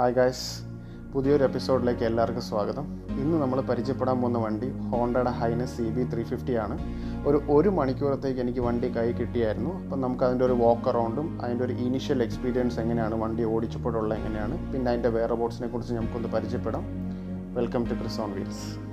Hi guys പുതിയൊരു എപ്പിസോഡിലേക്ക് എല്ലാവർക്കും സ്വാഗതം. ഇന്ന് നമ്മൾ പരിചയപ്പെടാൻ പോകുന്ന വണ്ടി ഹോണ്ടയുടെ Highness C B three fifty ആണ്. ഒരു ഒരു മണിക്കൂറത്തേക്ക് എനിക്ക് വണ്ടി കൈ കിട്ടിയായിരുന്നു. അപ്പം നമുക്ക് അതിന്റെ ഒരു വാക്ക് അറൗണ്ടും അതിന്റെ ഒരു ഇനീഷ്യൽ എക്സ്പീരിയൻസ് എങ്ങനെയാണ് വണ്ടി ഓടിച്ചപ്പോഴുള്ള എങ്ങനെയാണ്? പിന്നെ അതിന്റെ വേറെ ബോട്ട്സിനെ കുറിച്ച് നമുക്കൊന്ന് പരിചയപ്പെടാം. Welcome to Chris on wheels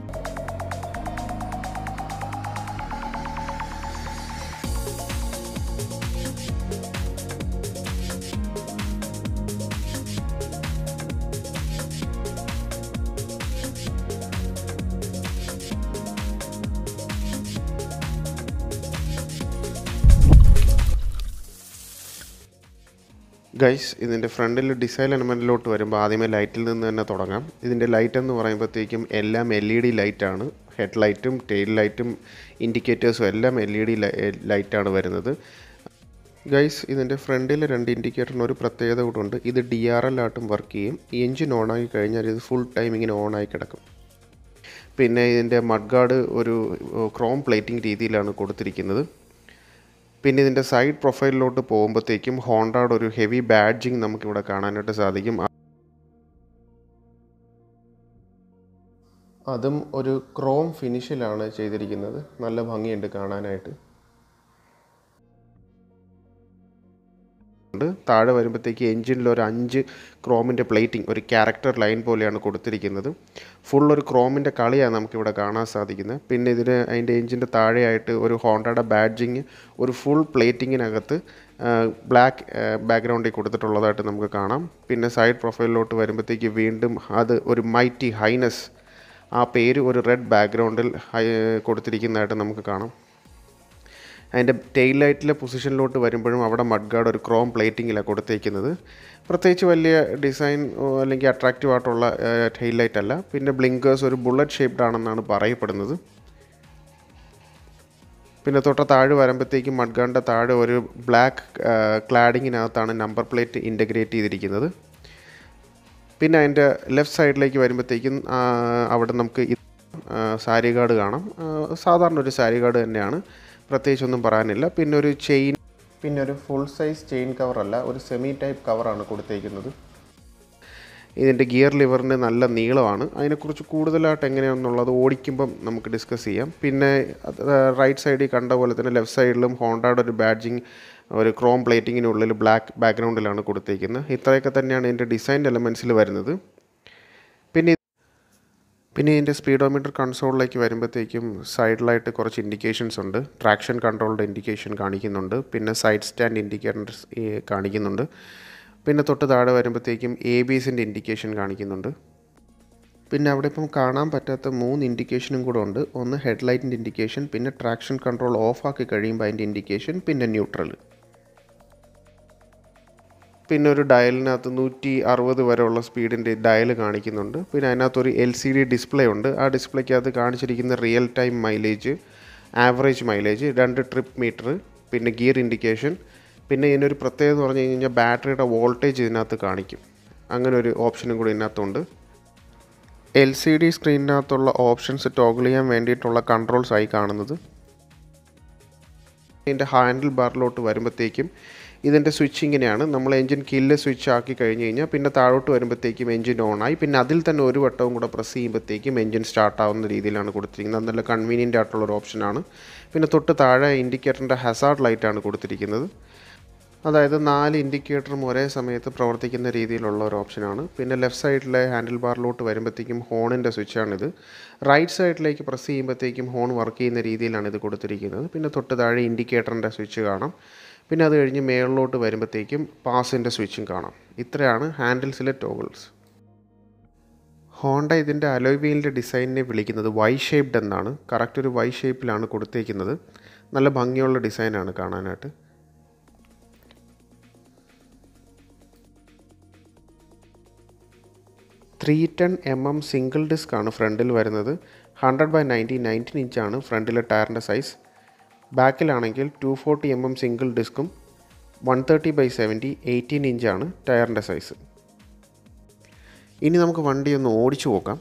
guys ഇതിന്റെ ഫ്രണ്ടിൽ ഡിസൈൻ എലമെന്റിലോട്ട് വരുമ്പോൾ ആദ്യമേ ലൈറ്റിൽ നിന്ന് തന്നെ തുടങ്ങാം. ഇതിന്റെ ലൈറ്റ് എന്ന് പറയുമ്പോഴത്തേക്കും എല്ലാം എൽ ഇ ഡി ലൈറ്റാണ് ഹെഡ് ലൈറ്റും ടെയിൽ ലൈറ്റും ഇൻഡിക്കേറ്റേഴ്സും എല്ലാം എൽ ഇ ഡി ലൈറ്റാണ് വരുന്നത്. ഗൈസ് ഇതിന്റെ ഫ്രണ്ടിലെ രണ്ട് ഇൻഡിക്കേറ്ററിന് ഒരു പ്രത്യേകത കൂട്ടുണ്ട് ഇത് ഡി ആർ എൽ ആയിട്ടും വർക്ക് ചെയ്യും. ഈ എഞ്ചിൻ ഓണാക്കി കഴിഞ്ഞാൽ ഇത് ഫുൾ ടൈം ഇങ്ങനെ ആയി കിടക്കും. പിന്നെ ഇതിന്റെ മഡ് ഗാർഡ് ഒരു ക്രോം പ്ലേറ്റിംഗ് രീതിയിലാണ് കൊടുത്തിരിക്കുന്നത്. പിന്നെ ഇതിന്റെ സൈഡ് പ്രൊഫൈലിലോട്ട് പോകുമ്പോഴത്തേക്കും ഹോണ്ടയുടെ ഒരു ഹെവി ബാഡ്ജിങ് നമുക്കിവിടെ കാണാനായിട്ട് സാധിക്കും. അതും ഒരു ക്രോം ഫിനിഷിലാണ് ചെയ്തിരിക്കുന്നത്. നല്ല ഭംഗിയുണ്ട് കാണാനായിട്ട്. താഴെ വരുമ്പോഴത്തേക്ക് എൻജിനിൽ ഒരു അഞ്ച് ക്രോമിന്റെ പ്ലേറ്റിംഗ് ഒരു ക്യാരക്ടർ ലൈൻ പോലെയാണ് കൊടുത്തിരിക്കുന്നത്. ഫുൾ ഒരു ക്രോമിന്റെ കളിയാണ് നമുക്കിവിടെ കാണാൻ സാധിക്കുന്നത്. പിന്നെ ഇതിന് അതിന്റെ എൻജിന്റെ താഴെയായിട്ട് ഒരു ഹോണ്ടയുടെ ബാഡ്ജിങ് ഒരു ഫുൾ പ്ലേറ്റിങ്ങിനകത്ത് ബ്ലാക്ക് ബാക്ക്ഗ്രൗണ്ടിൽ കൊടുത്തിട്ടുള്ളതായിട്ട് നമുക്ക് കാണാം. പിന്നെ സൈഡ് പ്രൊഫൈലിലോട്ട് വരുമ്പോഴത്തേക്ക് വീണ്ടും അത് ഒരു മൈറ്റി ഹൈനസ് ആ പേര് ഒരു റെഡ് ബാക്ക്ഗ്രൗണ്ടിൽ കൊടുത്തിരിക്കുന്നതായിട്ട് നമുക്ക് കാണാം. അതിന്റെ ടെയിൽ ലൈറ്റിലെ പൊസിഷനിലോട്ട് വരുമ്പോഴും അവിടെ മഡ് ഗാർഡ് ഒരു ക്രോം പ്ലേറ്റിങ്ങിലാണ് കൊടുത്തേക്കുന്നത്. പ്രത്യേകിച്ച് വലിയ ഡിസൈൻ അല്ലെങ്കിൽ അട്രാക്റ്റീവ് ആയിട്ടുള്ള ടെയിൽ ലൈറ്റ് അല്ല. പിന്നെ ബ്ലിങ്കേഴ്സ് ഒരു ബുള്ളറ്റ് ഷേപ്ഡ് ആണെന്നാണ് പറയപ്പെടുന്നത്. പിന്നെ തൊട്ട താഴെ വരുമ്പോഴത്തേക്കും മഡ്ഗാറിന്റെ താഴെ ഒരു ബ്ലാക്ക് ക്ലാഡിങ്ങിനകത്താണ് നമ്പർ പ്ലേറ്റ് ഇന്റഗ്രേറ്റ് ചെയ്തിരിക്കുന്നത്. പിന്നെ അതിന്റെ ലെഫ്റ്റ് സൈഡിലേക്ക് വരുമ്പോഴത്തേക്കും അവിടെ നമുക്ക് സാരി ഗാർഡ് കാണാം. സാധാരണ ഒരു സാരി ഗാർഡ് തന്നെയാണ്. പ്രത്യേകിച്ചൊന്നും പറയാനില്ല. പിന്നെ ഒരു ചെയിൻ പിന്നെ ഒരു ഫുൾ സൈസ് ചെയിൻ കവറല്ല ഒരു സെമി ടൈപ്പ് കവറാണ് കൊടുത്തേക്കുന്നത്. ഇതിന്റെ ഗിയർ ലിവറിന് നല്ല നീളമാണ്. അതിനെക്കുറിച്ച് കൂടുതലായിട്ട് എങ്ങനെയാണെന്നുള്ളത് ഓടിക്കുമ്പം നമുക്ക് ഡിസ്കസ് ചെയ്യാം. പിന്നെ റൈറ്റ് സൈഡിൽ കണ്ട പോലെ തന്നെ ലെഫ്റ്റ് സൈഡിലും ഹോണ്ടയുടെ ഒരു ബാഡ്ജിങ് ഒരു ക്രോം പ്ലേറ്റിങ്ങിനുള്ളിൽ ബ്ലാക്ക് ബാക്ക്ഗ്രൗണ്ടിലാണ് കൊടുത്തേക്കുന്നത്. ഇത്രയൊക്കെ തന്നെയാണ് ഇതിന്റെ ഡിസൈൻ എലമെൻസിൽ വരുന്നത്. പിന്നെ ഇതിന്റെ സ്പീഡോമീറ്റർ കൺസോളിലേക്ക് വരുമ്പോഴത്തേക്കും സൈഡിലായിട്ട് കുറച്ച് ഇൻഡിക്കേഷൻസ് ഉണ്ട്. ട്രാക്ഷൻ കൺട്രോളിന്റെ ഇൻഡിക്കേഷൻ കാണിക്കുന്നുണ്ട്. പിന്നെ സൈഡ് സ്റ്റാൻഡ് ഇൻഡിക്കേറ്റർസ് കാണിക്കുന്നുണ്ട്. പിന്നെ തൊട്ട് താഴെ വരുമ്പോഴത്തേക്കും എ ബി എസിന്റെ ഇൻഡിക്കേഷൻ കാണിക്കുന്നുണ്ട്. പിന്നെ അവിടെ ഇപ്പം കാണാൻ പറ്റാത്ത മൂന്ന് ഇൻഡിക്കേഷനും കൂടെ ഉണ്ട്. ഒന്ന് ഹെഡ്ലൈറ്റിന്റെ ഇൻഡിക്കേഷൻ പിന്നെ ട്രാക്ഷൻ കൺട്രോൾ ഓഫ് ആക്കി കഴിയുമ്പോൾ അതിന്റെ ഇൻഡിക്കേഷൻ പിന്നെ ന്യൂട്രൽ പിന്നെ ഒരു ഡയലിനകത്ത് നൂറ്റി അറുപത് വരെയുള്ള സ്പീഡിന്റെ ഡയൽ കാണിക്കുന്നുണ്ട്. പിന്നെ അതിനകത്തൊരു എൽ സി ഡി ഡിസ്പ്ലേ ഉണ്ട്. ആ ഡിസ്പ്ലേക്കകത്ത് കാണിച്ചിരിക്കുന്ന real time mileage average mileage രണ്ട് ട്രിപ്പ് മീറ്റർ പിന്നെ ഗിയർ ഇൻഡിക്കേഷൻ പിന്നെ ഇതിനൊരു പ്രത്യേകത എന്ന് പറഞ്ഞു കഴിഞ്ഞാൽ ബാറ്ററിയുടെ വോൾട്ടേജ് ഇതിനകത്ത് കാണിക്കും. അങ്ങനെ ഒരു ഓപ്ഷനും കൂടി ഇതിനകത്തുണ്ട്. എൽ സി ഡി സ്ക്രീനിനകത്തുള്ള ഓപ്ഷൻസ് ടോഗിൾ ചെയ്യാൻ വേണ്ടിയിട്ടുള്ള കൺട്രോൾസ് ആയി കാണുന്നത്. ഇതിന്റെ ഹാൻഡിൽ ബാറിലോട്ട് വരുമ്പോഴത്തേക്കും ഇതിന്റെ സ്വിച്ച് ഇങ്ങനെയാണ് നമ്മൾ എൻജിൻ കില്ല് സ്വിച്ച് ആക്കി കഴിഞ്ഞ് കഴിഞ്ഞാൽ പിന്നെ താഴോട്ട് വരുമ്പോഴത്തേക്കും എൻജിൻ ഓണായി. പിന്നെ അതിൽ തന്നെ ഒരു വട്ടവും കൂടെ പ്രസ് ചെയ്യുമ്പോഴത്തേക്കും എൻജിൻ സ്റ്റാർട്ട് ആവുന്ന രീതിയിലാണ് കൊടുത്തിരിക്കുന്നത്. നല്ല കൺവീനിയന്റ് ആയിട്ടുള്ള ഒരു ഓപ്ഷനാണ് പിന്നെ തൊട്ട് താഴെ ഇൻഡിക്കേറ്ററിന്റെ ഹസാർഡ് ലൈറ്റാണ് കൊടുത്തിരിക്കുന്നത്. അതായത് നാല് ഇൻഡിക്കേറ്ററും ഒരേ സമയത്ത് പ്രവർത്തിക്കുന്ന രീതിയിലുള്ള ഒരു ഓപ്ഷനാണ് പിന്നെ ലെഫ്റ്റ് സൈഡിലെ ഹാൻഡിൽ ബാറിലോട്ട് വരുമ്പോഴത്തേക്കും ഹോണിന്റെ സ്വിച്ചാണിത്. റൈറ്റ് സൈഡിലേക്ക് പ്രസ് ചെയ്യുമ്പോഴത്തേക്കും ഹോൺ വർക്ക് ചെയ്യുന്ന രീതിയിലാണ് ഇത് കൊടുത്തിരിക്കുന്നത്. പിന്നെ തൊട്ട് താഴെ ഇൻഡിക്കേറ്ററിന്റെ സ്വിച്ച് കാണാം. പിന്നെ അത് കഴിഞ്ഞ് മേളിലോട്ട് വരുമ്പോഴത്തേക്കും പാസിന്റെ സ്വിച്ചും കാണാം. ഇത്രയാണ് ഹാൻഡിൽസിലെ ടോഗിൾസ്. ഹോണ്ട ഇതിന്റെ അലോയ് വീലിന്റെ ഡിസൈനിനെ വിളിക്കുന്നത് വൈ ഷേപ്ഡ് എന്നാണ്. കറക്റ്റ് ഒരു വൈ ഷേപ്പിലാണ് കൊടുത്തേക്കുന്നത്. നല്ല ഭംഗിയുള്ള ഡിസൈനാണ് കാണാനായിട്ട്. Three ten M M single disc ആണ് ഫ്രണ്ടിൽ വരുന്നത്. ഹൺഡ്രഡ് ബൈ നയന്റി നയന്റീൻ ഇഞ്ചാണ് ഫ്രണ്ടിലെ ടയറിന്റെ size. ബാക്കിലാണെങ്കിൽ two forty M M single ഡിസ്കും one thirty by seventy eighteen ഇഞ്ചാണ് ടയറിന്റെ സൈസ് ഇനി നമുക്ക് വണ്ടി ഒന്ന് ഓടിച്ചു നോക്കാം.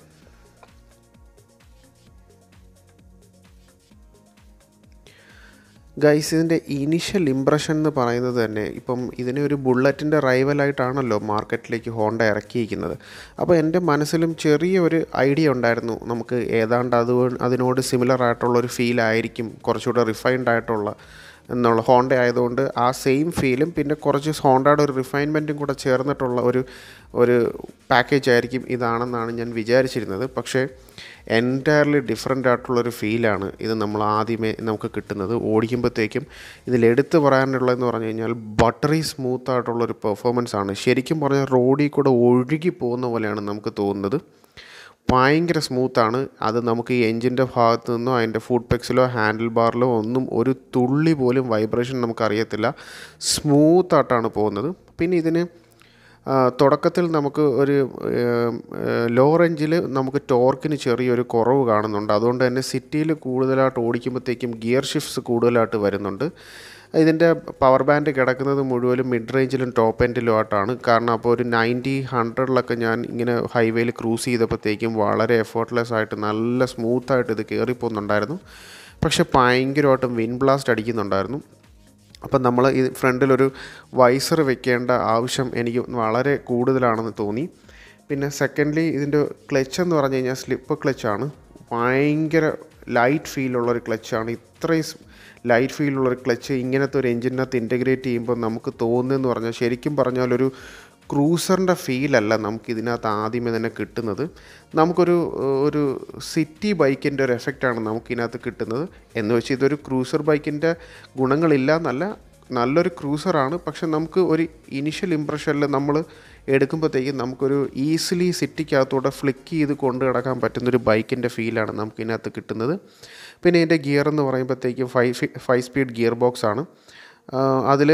ഗൈസ് ഇതിന്റെ ഇനിഷ്യൽ ഇമ്പ്രഷൻ എന്ന് പറയുന്നത് തന്നെ ഇപ്പം ഇതിനെ ഒരു ബുള്ളറ്റിന്റെ റൈവലായിട്ടാണല്ലോ മാർക്കറ്റിലേക്ക് ഹോണ്ട ഇറക്കിയിരിക്കുന്നത്. അപ്പോൾ എന്റെ മനസ്സിലും ചെറിയൊരു ഐഡിയ ഉണ്ടായിരുന്നു. നമുക്ക് ഏതാണ്ട് അത് അതിനോട് സിമിലർ ആയിട്ടുള്ള ഒരു ഫീൽ ആയിരിക്കും കുറച്ചുകൂടെ റിഫൈൻഡ് ആയിട്ടുള്ള എന്നുള്ള ഹോണ്ട ആയതുകൊണ്ട് ആ സെയിം ഫീലും പിന്നെ കുറച്ച് ഹോണ്ടയുടെ ഒരു റിഫൈൻമെന്റും കൂടെ ചേർന്നിട്ടുള്ള ഒരു ഒരു പാക്കേജ് ആയിരിക്കും ഇതാണെന്നാണ് ഞാൻ വിചാരിച്ചിരുന്നത്. പക്ഷേ എന്റയർലി ഡിഫറെന്റ് ആയിട്ടുള്ളൊരു ഫീലാണ് ഇത് നമ്മൾ ആദ്യമേ നമുക്ക് കിട്ടുന്നത്. ഓടിക്കുമ്പോഴത്തേക്കും ഇതിലെടുത്ത് പറയാനുള്ളതെന്ന് പറഞ്ഞു കഴിഞ്ഞാൽ ബട്ടറി സ്മൂത്ത് ആയിട്ടുള്ളൊരു പെർഫോമൻസ് ആണ്. ശരിക്കും പറഞ്ഞാൽ റോഡിൽ കൂടെ ഒഴുകി പോകുന്ന പോലെയാണ് നമുക്ക് തോന്നുന്നത്. ഭയങ്കര സ്മൂത്താണ് അത് നമുക്ക് ഈ എൻജിന്റെ ഭാഗത്തു നിന്നോ അതിന്റെ ഫുഡ് പെക്സിലോ ഹാൻഡിൽ ബാറിലോ ഒന്നും ഒരു തുള്ളി പോലും വൈബ്രേഷൻ നമുക്കറിയത്തില്ല സ്മൂത്തായിട്ടാണ് പോകുന്നത്. പിന്നെ ഇതിന് തുടക്കത്തിൽ നമുക്ക് ഒരു ലോ റേഞ്ചിൽ നമുക്ക് ടോർക്കിന് ചെറിയൊരു കുറവ് കാണുന്നുണ്ട്. അതുകൊണ്ട് തന്നെ സിറ്റിയിൽ കൂടുതലായിട്ട് ഓടിക്കുമ്പോഴത്തേക്കും ഗിയർ ഷിഫ്റ്റ്സ് കൂടുതലായിട്ട് വരുന്നുണ്ട്. ഇതിന്റെ പവർ ബാൻഡ് കിടക്കുന്നത് മുഴുവനും മിഡ് റേഞ്ചിലും ടോപ്പ് എൻഡിലും ആയിട്ടാണ്. കാരണം അപ്പോൾ ഒരു നയന്റി ഹൺഡ്രഡിലൊക്കെ ഞാൻ ഇങ്ങനെ ഹൈവേയിൽ ക്രൂസ് ചെയ്തപ്പോഴത്തേക്കും വളരെ എഫേർട്ട്ലെസ് ആയിട്ട് നല്ല സ്മൂത്തായിട്ട് ഇത് കയറിപ്പോകുന്നുണ്ടായിരുന്നു പക്ഷെ ഭയങ്കരമായിട്ടും വിൻ ബ്ലാസ്റ്റ് അടിക്കുന്നുണ്ടായിരുന്നു. അപ്പം നമ്മൾ ഈ ഫ്രണ്ടിലൊരു വൈസർ വെക്കേണ്ട ആവശ്യം എനിക്ക് വളരെ കൂടുതലാണെന്ന് തോന്നി. പിന്നെ സെക്കൻഡ്ലി ഇതിന്റെ ക്ലച്ച് എന്ന് പറഞ്ഞു കഴിഞ്ഞാൽ സ്ലിപ്പ് ക്ലച്ചാണ് ഭയങ്കര ലൈറ്റ് ഫീലുള്ളൊരു ക്ലച്ചാണ് ഇത്രയും ലൈറ്റ് ഫീലുള്ളൊരു ക്ലച്ച് ഇങ്ങനത്തെ ഒരു എഞ്ചിനകത്ത് ഇന്റഗ്രേറ്റ് ചെയ്യുമ്പോൾ നമുക്ക് തോന്നുന്നതെന്ന് പറഞ്ഞാൽ ശരിക്കും പറഞ്ഞാൽ ഒരു ക്രൂസറിന്റെ ഫീലല്ല നമുക്ക് ഇതിനകത്ത് ആദ്യമേ തന്നെ കിട്ടുന്നത്. നമുക്കൊരു ഒരു സിറ്റി ബൈക്കിന്റെ ഒരു എഫക്റ്റാണ് നമുക്കിതിനകത്ത് കിട്ടുന്നത്. എന്ന് വെച്ചാൽ ഇതൊരു ക്രൂസർ ബൈക്കിന്റെ ഗുണങ്ങളില്ല എന്നല്ല നല്ലൊരു ക്രൂസറാണ്. പക്ഷെ നമുക്ക് ഒരു ഇനിഷ്യൽ ഇമ്പ്രഷനിൽ നമ്മൾ എടുക്കുമ്പോഴത്തേക്കും നമുക്കൊരു ഈസിലി സിറ്റിക്കകത്തൂടെ ഫ്ലിക്ക് ചെയ്ത് കൊണ്ട് കിടക്കാൻ പറ്റുന്നൊരു ബൈക്കിന്റെ ഫീലാണ് നമുക്ക് ഇതിനകത്ത് കിട്ടുന്നത്. പിന്നെ ഇതിന്റെ ഗിയർ എന്ന് പറയുമ്പോഴത്തേക്കും five five speed gear box ആണ്. അതിൽ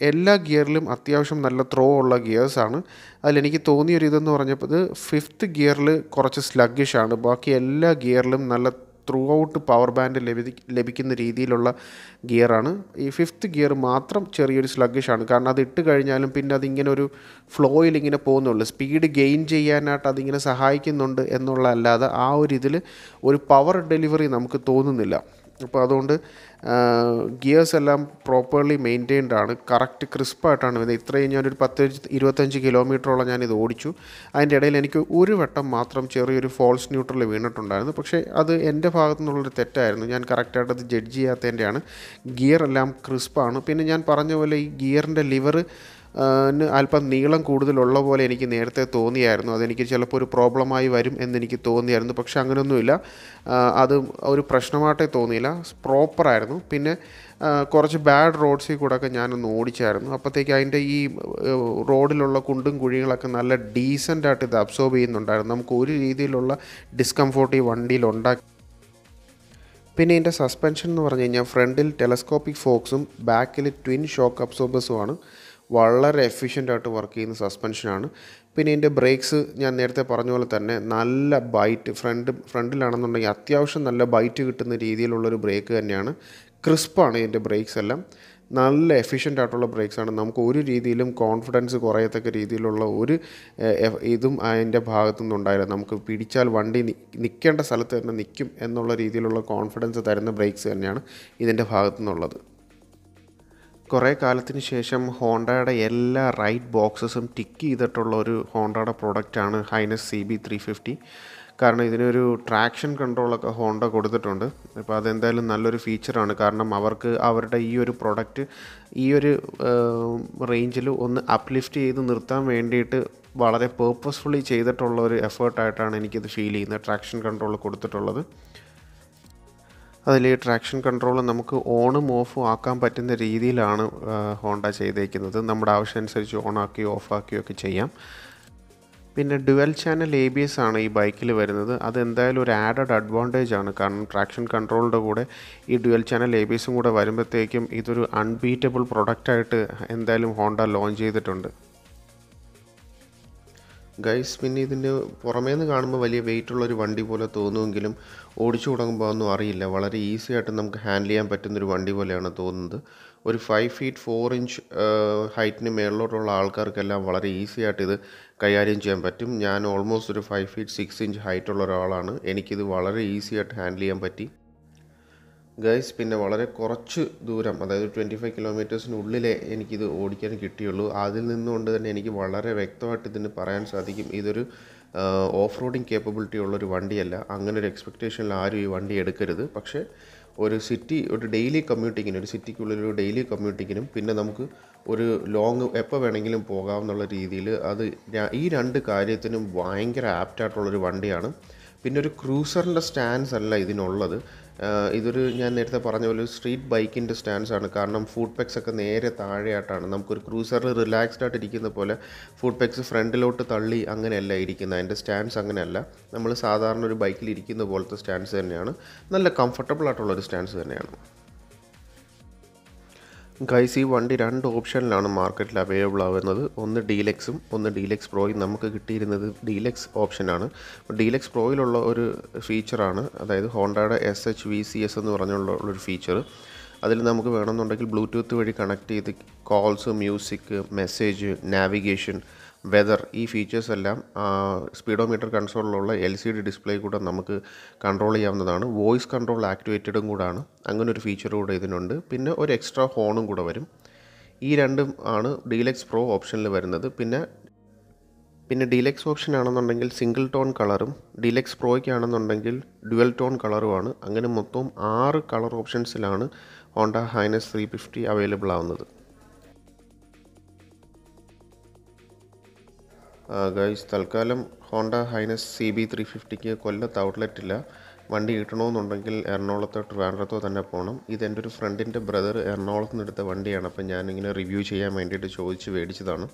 എല്ലാ ഗിയറിലും അത്യാവശ്യം നല്ല ത്രോ ഉള്ള ഗിയേഴ്സാണ് അതിലെനിക്ക് തോന്നിയൊരു ഇതെന്ന് പറഞ്ഞപ്പോൾ ഫിഫ്ത്ത് ഗിയറിൽ കുറച്ച് സ്ലഗ്ഗിഷാണ് ബാക്കി എല്ലാ ഗിയറിലും നല്ല ത്രൂ ഔട്ട് പവർ ബാൻഡ് ലഭി ലഭിക്കുന്ന രീതിയിലുള്ള ഗിയറാണ്. ഈ ഫിഫ്ത്ത് ഗിയർ മാത്രം ചെറിയൊരു സ്ലഗ്ഗിഷാണ് കാരണം അത് ഇട്ട് കഴിഞ്ഞാലും പിന്നെ അതിങ്ങനെ ഒരു ഫ്ലോയിൽ ഇങ്ങനെ പോകുന്നുള്ളൂ. സ്പീഡ് ഗെയിൻ ചെയ്യാനായിട്ട് അതിങ്ങനെ സഹായിക്കുന്നുണ്ട് എന്നുള്ളതല്ലാതെ ആ ഒരു ഇതിൽ ഒരു പവർ ഡെലിവറി നമുക്ക് തോന്നുന്നില്ല. അപ്പോൾ അതുകൊണ്ട് ഗിയേഴ്സ് എല്ലാം പ്രോപ്പർലി മെയിന്റെയിൻഡ് ആണ്. കറക്റ്റ് ക്രിസ്പായിട്ടാണ് വരുന്നത്. ഇത്രയും ഞാനൊരു പത്ത് ഇരുപത്തഞ്ച് കിലോമീറ്ററോളം ഞാനിത് ഓടിച്ചു. അതിന്റെ ഇടയിൽ എനിക്ക് ഒരു വട്ടം മാത്രം ചെറിയൊരു ഫോൾസ് ന്യൂട്രൽ വീണിട്ടുണ്ടായിരുന്നു. പക്ഷേ അത് എന്റെ ഭാഗത്തു നിന്നുള്ളൊരു തെറ്റായിരുന്നു. ഞാൻ കറക്റ്റായിട്ട് അത് ജഡ്ജ് ചെയ്യാത്തതിന്റെയാണ്. ഗിയർ എല്ലാം ക്രിസ്പാണ്. പിന്നെ ഞാൻ പറഞ്ഞ പോലെ ഈ ഗിയറിന്റെ ലിവർ അല്പം നീളം കൂടുതലുള്ള പോലെ എനിക്ക് നേരത്തെ തോന്നിയായിരുന്നു. അതെനിക്ക് ചിലപ്പോൾ ഒരു പ്രോബ്ലമായി വരും എന്നെനിക്ക് തോന്നിയായിരുന്നു. പക്ഷെ അങ്ങനെയൊന്നുമില്ല അത് ഒരു പ്രശ്നമായിട്ടേ തോന്നിയില്ല. പ്രോപ്പറായിരുന്നു പിന്നെ കുറച്ച് ബാഡ് റോഡ്സിൽ കൂടെ ഒക്കെ ഞാനൊന്ന് ഓടിച്ചായിരുന്നു. അപ്പോഴത്തേക്ക് അതിന്റെ ഈ റോഡിലുള്ള കുണ്ടും കുഴികളൊക്കെ നല്ല ഡീസന്റായിട്ട് ഇത് അബ്സോർബ് ചെയ്യുന്നുണ്ടായിരുന്നു. നമുക്ക് ഒരു രീതിയിലുള്ള ഡിസ്കംഫോർട്ട് ഈ വണ്ടിയിൽ ഉണ്ടാക്കി. പിന്നെ ഇതിന്റെ സസ്പെൻഷൻ എന്ന് പറഞ്ഞു കഴിഞ്ഞാൽ ഫ്രണ്ടിൽ ടെലസ്കോപ്പിക് ഫോക്സും ബാക്കിൽ ട്വിൻ ഷോക്ക് അബ്സോർബേഴ്സുമാണ് വളരെ എഫിഷ്യന്റ് ആയിട്ട് വർക്ക് ചെയ്യുന്ന സസ്പെൻഷനാണ് പിന്നെ ഇതിന്റെ ബ്രേക്സ് ഞാൻ നേരത്തെ പറഞ്ഞ പോലെ തന്നെ നല്ല ബൈറ്റ് ഫ്രണ്ട് ഫ്രണ്ടിലാണെന്നുണ്ടെങ്കിൽ അത്യാവശ്യം നല്ല ബൈറ്റ് കിട്ടുന്ന രീതിയിലുള്ളൊരു ബ്രേക്ക് തന്നെയാണ്. ക്രിസ്പാണ് ഇതിന്റെ ബ്രേക്സ് എല്ലാം. നല്ല എഫിഷ്യന്റ് ആയിട്ടുള്ള ബ്രേക്സാണ് നമുക്ക് ഒരു രീതിയിലും കോൺഫിഡൻസ് കുറയത്തക്ക രീതിയിലുള്ള ഒരു ഇതും അതിന്റെ ഭാഗത്തു നിന്നുണ്ടായില്ല നമുക്ക് പിടിച്ചാൽ വണ്ടി നിൽക്കേണ്ട സ്ഥലത്ത് തന്നെ നിൽക്കും എന്നുള്ള രീതിയിലുള്ള കോൺഫിഡൻസ് തരുന്ന ബ്രേക്സ് തന്നെയാണ് ഇതിന്റെ ഭാഗത്തു നിന്നുള്ളത് കുറേ കാലത്തിന് ശേഷം ഹോണ്ടയുടെ എല്ലാ റൈറ്റ് ബോക്സസും ടിക്ക് ചെയ്തിട്ടുള്ള ഒരു ഹോണ്ടയുടെ പ്രോഡക്റ്റാണ് Highness C B three fifty. കാരണം ഇതിനൊരു ട്രാക്ഷൻ കൺട്രോളൊക്കെ ഹോണ്ട കൊടുത്തിട്ടുണ്ട്. അപ്പോൾ അതെന്തായാലും നല്ലൊരു ഫീച്ചറാണ് കാരണം അവർക്ക് അവരുടെ ഈ ഒരു പ്രൊഡക്റ്റ് ഈ ഒരു റേഞ്ചിൽ ഒന്ന് അപ്ലിഫ്റ്റ് ചെയ്ത് നിർത്താൻ വേണ്ടിയിട്ട് വളരെ പേർപ്പസ്ഫുള്ളി ചെയ്തിട്ടുള്ള ഒരു എഫേർട്ടായിട്ടാണ് എനിക്കിത് ഫീൽ ചെയ്യുന്നത്. ട്രാക്ഷൻ കൺട്രോൾ കൊടുത്തിട്ടുള്ളത്. അതിൽ ട്രാക്ഷൻ കൺട്രോൾ നമുക്ക് ഓണും ഓഫും ആക്കാൻ പറ്റുന്ന രീതിയിലാണ് ഹോണ്ട ചെയ്തേക്കുന്നത്. നമ്മുടെ ആവശ്യമനുസരിച്ച് ഓഫ് ഓഫാക്കിയോ ഒക്കെ ചെയ്യാം. പിന്നെ dual channel A B S ആണ് ഈ ബൈക്കിൽ വരുന്നത്. അത് എന്തായാലും ഒരു ആഡഡ് അഡ്വാന്റേജ് ആണ്. കാരണം ട്രാക്ഷൻ കൺട്രോളിന്റെ കൂടെ ഈ ഡുവൽ ചാനൽ എ ബി എസും കൂടെ വരുമ്പോഴത്തേക്കും ഇതൊരു അൺബീറ്റബിൾ പ്രൊഡക്റ്റായിട്ട് എന്തായാലും ഹോണ്ട ലോഞ്ച് ചെയ്തിട്ടുണ്ട്. ഗൈസ് പിന്നെ ഇതിന്റെ പുറമേ നിന്ന് കാണുമ്പോൾ വലിയ വെയിറ്റ് ഉള്ള ഒരു വണ്ടി പോലെ തോന്നുമെങ്കിലും ഓടിച്ചു തുടങ്ങുമ്പോൾ ഒന്നും അറിയില്ല. വളരെ ഈസി ആയിട്ട് നമുക്ക് ഹാൻഡിൽ ചെയ്യാൻ പറ്റുന്നൊരു വണ്ടി പോലെയാണ് തോന്നുന്നത്. ഒരു ഫൈവ് ഫീറ്റ് ഫോർ ഇഞ്ച് ഹൈറ്റിന് മേളിലോട്ടുള്ള ആൾക്കാർക്കെല്ലാം വളരെ ഈസി ആയിട്ട് ഇത് കൈകാര്യം ചെയ്യാൻ പറ്റും. ഞാൻ ഓൾമോസ്റ്റ് ഒരു five feet six inch height ഉള്ള ഒരാളാണ്. എനിക്കിത് വളരെ ഈസി ആയിട്ട് ഹാൻഡിൽ ചെയ്യാൻ പറ്റി. ഗൈസ് പിന്നെ വളരെ കുറച്ച് ദൂരം അതായത് ട്വന്റി ഫൈവ് കിലോമീറ്റേഴ്സിനുള്ളിലേ എനിക്കിത് ഓടിക്കാൻ കിട്ടിയുള്ളൂ. അതിൽ നിന്നുകൊണ്ട് തന്നെ എനിക്ക് വളരെ വ്യക്തമായിട്ട് ഇതിന് പറയാൻ സാധിക്കും. ഇതൊരു ഓഫ് റോഡിങ് കേപ്പബിലിറ്റി ഉള്ളൊരു വണ്ടിയല്ല. അങ്ങനെ ഒരു എക്സ്പെക്റ്റേഷനിൽ ആരും ഈ വണ്ടി എടുക്കരുത്. പക്ഷേ ഒരു സിറ്റി ഒരു ഡെയിലി കമ്മ്യൂട്ടിങ്ങിന് ഒരു സിറ്റിക്കുള്ളിൽ ഒരു ഡെയിലി കമ്മ്യൂട്ടിങ്ങിനും പിന്നെ നമുക്ക് ഒരു ലോങ് എപ്പോൾ വേണമെങ്കിലും പോകാമെന്നുള്ള രീതിയിൽ അത് ഈ രണ്ട് കാര്യത്തിനും ഭയങ്കര ആപ്റ്റായിട്ടുള്ളൊരു വണ്ടിയാണ്. പിന്നെ ഒരു ക്രൂസറിന്റെ സ്റ്റാൻസ് അല്ല ഇതിനുള്ളത്. ഇതൊരു ഞാൻ നേരത്തെ പറഞ്ഞ പോലെ സ്ട്രീറ്റ് ബൈക്കിന്റെ സ്റ്റാൻഡ്സാണ് കാരണം ഫുഡ് പെക്സ് ഒക്കെ നേരെ താഴെയായിട്ടാണ്. നമുക്കൊരു ക്രൂസറിൽ റിലാക്സ്ഡ് ആയിട്ട് ഇരിക്കുന്ന പോലെ ഫുഡ് പെക്സ് ഫ്രണ്ടിലോട്ട് തള്ളി അങ്ങനെയല്ല ഇരിക്കുന്നത്. അതിന്റെ സ്റ്റാൻഡ്സ് അങ്ങനെയല്ല. നമ്മൾ സാധാരണ ഒരു ബൈക്കിൽ ഇരിക്കുന്ന പോലത്തെ സ്റ്റാൻഡ്സ് തന്നെയാണ്. നല്ല കംഫർട്ടബിൾ ആയിട്ടുള്ള ഒരു സ്റ്റാൻസ് തന്നെയാണ്. ഗൈസ് ഈ വണ്ടി രണ്ട് ഓപ്ഷനിലാണ് മാർക്കറ്റിൽ അവൈലബിൾ ആവുന്നത്. ഒന്ന് ഡീലക്സും ഒന്ന് ഡീലക്സ് പ്രോയും നമുക്ക് കിട്ടിയിരുന്നത് ഡീലക്സ് ഓപ്ഷനാണ്. ഡീലക്സ് പ്രോയിലുള്ള ഒരു ഫീച്ചറാണ് അതായത് ഹോണ്ടയുടെ S H V C S എന്ന് പറഞ്ഞുള്ള ഒരു ഫീച്ചർ അതിൽ നമുക്ക് വേണമെന്നുണ്ടെങ്കിൽ ബ്ലൂടൂത്ത് വഴി കണക്ട് ചെയ്ത് calls music message navigation weather ഈ ഫീച്ചേഴ്സ് എല്ലാം സ്പീഡോമീറ്റർ കൺട്രോളിലുള്ള എൽ സി ഡി ഡിസ്പ്ലേ കൂടെ നമുക്ക് കൺട്രോൾ ചെയ്യാവുന്നതാണ്. വോയിസ് കൺട്രോൾ ആക്ടിവേറ്റഡും കൂടാണ്. അങ്ങനെ ഒരു ഫീച്ചർ കൂടെ ഇതിനുണ്ട്. പിന്നെ ഒരു എക്സ്ട്രാ ഹോണും കൂടെ വരും. ഈ രണ്ടും ആണ് ഡീലക്സ് പ്രോ ഓപ്ഷനിൽ വരുന്നത്. പിന്നെ പിന്നെ ഡീലക്സ് ഓപ്ഷൻ ആണെന്നുണ്ടെങ്കിൽ സിംഗിൾ ടോൺ കളറും ഡീലക്സ് പ്രോയ്ക്ക് ആണെന്നുണ്ടെങ്കിൽ ഡ്യുവൽ ടോൺ കളറുമാണ് അങ്ങനെ മൊത്തം ആറ് colour ഓപ്ഷൻസിലാണ് Honda Highness three fifty available ആവുന്നത്. ഗൈസ് തൽക്കാലം Honda Highness C B three ഫിഫ്റ്റിക്ക് കൊല്ലത്ത് ഔട്ട്ലെറ്റ് ഇല്ല വണ്ടി കിട്ടണമെന്നുണ്ടെങ്കിൽ എറണാകുളത്തോ ട്രിവാൻഡ്രത്തോ തന്നെ പോകണം. ഇത് എന്റെ ഒരു ഫ്രണ്ടിന്റെ ബ്രദർ എറണാകുളത്ത് നിന്ന് എടുത്ത വണ്ടിയാണ്. അപ്പം ഞാനിങ്ങനെ റിവ്യൂ ചെയ്യാൻ വേണ്ടിയിട്ട് ചോദിച്ച് മേടിച്ചതാണ്.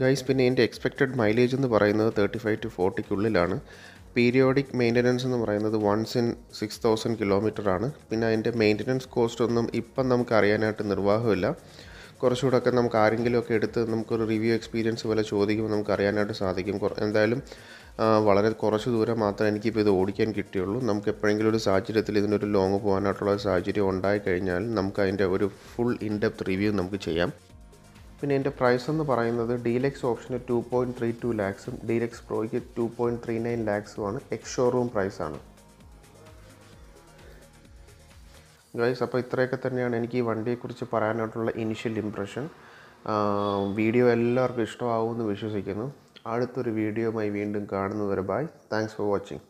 ഗൈസ് പിന്നെ എന്റെ എക്സ്പെക്റ്റഡ് മൈലേജ് എന്ന് പറയുന്നത് തേർട്ടി ഫൈവ് ടു ഫോർട്ടിക്കുള്ളിലാണ് പീരിയോഡിക് മെയിന്റനൻസ് എന്ന് പറയുന്നത് once in six thousand kilometre ആണ്. പിന്നെ അതിന്റെ മെയിന്റനൻസ് കോസ്റ്റ് ഒന്നും ഇപ്പം നമുക്ക് അറിയാനായിട്ട് നിർവാഹമില്ല. കുറച്ചുകൂടെ ഒക്കെ നമുക്ക് ആരെങ്കിലും ഒക്കെ എടുത്ത് നമുക്കൊരു റിവ്യൂ എക്സ്പീരിയൻസ് പോലെ ചോദിക്കുമ്പോൾ നമുക്ക് അറിയാനായിട്ട് സാധിക്കും എന്തായാലും വളരെ കുറച്ച് ദൂരം മാത്രമേ എനിക്കിപ്പോൾ ഇത് ഓടിക്കാൻ കിട്ടിയുള്ളൂ. നമുക്ക് എപ്പോഴെങ്കിലും ഒരു സാഹചര്യത്തിൽ ഇതിനൊരു ലോങ് പോകാനായിട്ടുള്ള സാഹചര്യം ഉണ്ടായി കഴിഞ്ഞാൽ നമുക്ക് അതിന്റെ ഒരു ഫുൾ ഇൻഡെപ്ത് റിവ്യൂ നമുക്ക് ചെയ്യാം. പിന്നെ എന്റെ പ്രൈസ് എന്ന് പറയുന്നത് ഡീലക്സ് ഓപ്ഷന് ടു പോയിന്റ് ത്രീ ടു ലാക്സും ഡീലക്സ് പ്രോയ്ക്ക് ടു പോയിന്റ് ത്രീ നയൻ ലാക്സുമാണ് എക്സ് ഷോറൂം പ്രൈസാണ് ഗൈസ് അപ്പോൾ ഇത്രയൊക്കെ തന്നെയാണ് എനിക്ക് ഈ വണ്ടിയെക്കുറിച്ച് പറയാനായിട്ടുള്ള ഇനിഷ്യൽ ഇംപ്രഷൻ വീഡിയോ എല്ലാവർക്കും ഇഷ്ടമാവുമെന്ന് വിശ്വസിക്കുന്നു. അടുത്തൊരു വീഡിയോയുമായി വീണ്ടും കാണുന്നതുവരെ ബൈ താങ്ക്സ് ഫോർ വാച്ചിങ്